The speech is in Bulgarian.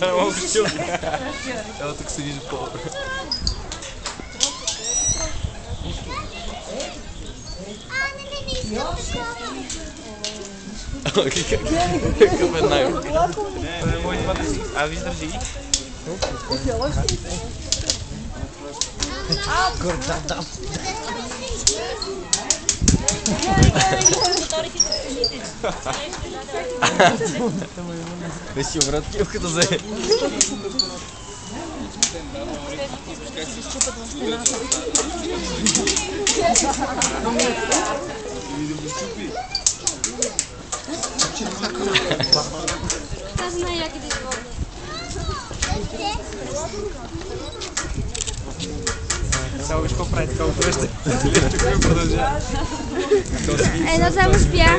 É um filme. É outro que se diz pobre. O que é que é? O que que é? Não, a vista de é ah, Cortada. Не си обрат килката за Аз знае як да изгодня. Само виж какво прави така продължава. Едно само спя.